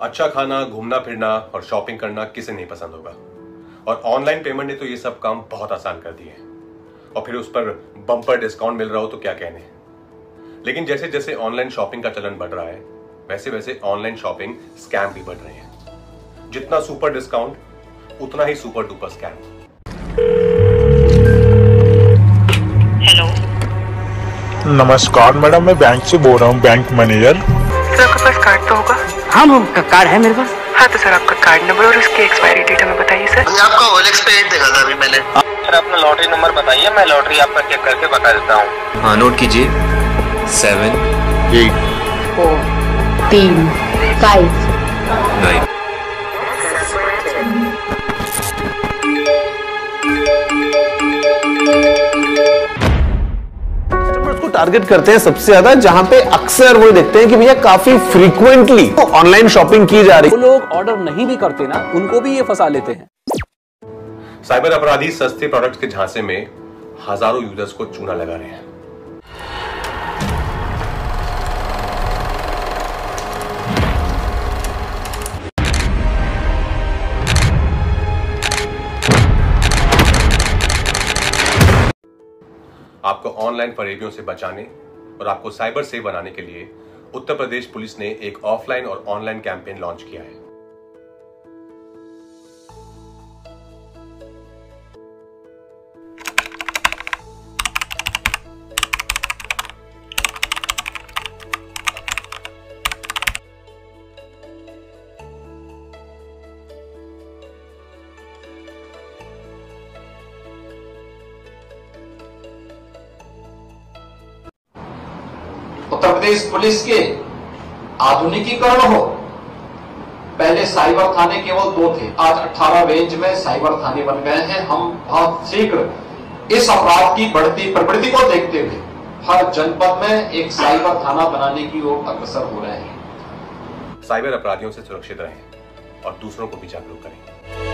अच्छा खाना घूमना फिरना और शॉपिंग करना किसे नहीं पसंद होगा। और ऑनलाइन पेमेंट ने तो ये सब काम बहुत आसान कर दिए और फिर उस पर बम्पर डिस्काउंट मिल रहा हो तो क्या कहने? लेकिन जैसे जैसे ऑनलाइन शॉपिंग का चलन बढ़ रहा है वैसे वैसे ऑनलाइन शॉपिंग स्कैम भी बढ़ रहे हैं। जितना सुपर डिस्काउंट उतना ही सुपर डुपर स्कैम। हेलो। नमस्कार मैडम मैं बैंक से बोल रहा हूँ बैंक मैनेजर। सर आपके पास कार्ड तो होगा? हाँ वो कार्ड है मेरे पास? हाँ तो सर आपका कार्ड नंबर और उसकी एक्सपायरी डेट हमें बताइए सर। आपका ऑल एक्सपायरी देखा था अभी मैंने। सर अपना लॉटरी नंबर बताइए मैं लॉटरी आपका चेक करके बता देता हूँ। हाँ नोट कीजिए। सेवन एट फोर तीन फाइव नाइन टारगेट करते हैं सबसे ज़्यादा जहाँ पे अक्सर वो देखते हैं कि भैया काफ़ी फ्रीक्वेंटली ऑनलाइन शॉपिंग की जा रही। है लोग ऑर्डर नहीं भी करते ना उनको भी ये फंसा लेते हैं। साइबर अपराधी सस्ते प्रोडक्ट्स के झांसे में हज़ारों यूज़र्स को चूना लगा रहे हैं। आपको ऑनलाइन फरेबियों से बचाने और आपको साइबर सेफ़ बनाने के लिए उत्तर प्रदेश पुलिस ने एक ऑफलाइन और ऑनलाइन कैंपेन लॉन्च किया है। उत्तर प्रदेश पुलिस के आधुनिकीकरण हो। पहले साइबर थाने केवल दो थे। आज 18 रेंज में साइबर थाने बन गए हैं। हम बहुत शीघ्र इस अपराध की बढ़ती प्रवृत्ति को देखते हुए हर जनपद में एक साइबर थाना बनाने की ओर अग्रसर हो रहे हैं। साइबर अपराधियों से सुरक्षित रहें और दूसरों को भी जागरूक करें।